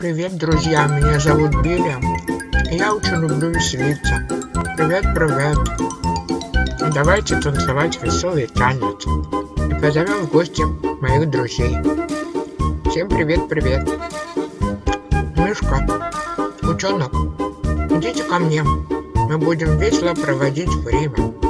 Привет, друзья, меня зовут Билли. Я очень люблю веселиться. Привет, привет. Давайте танцевать веселый танец. И позовем в гости моих друзей. Всем привет, привет. Мышка, ученок, идите ко мне. Мы будем весело проводить время.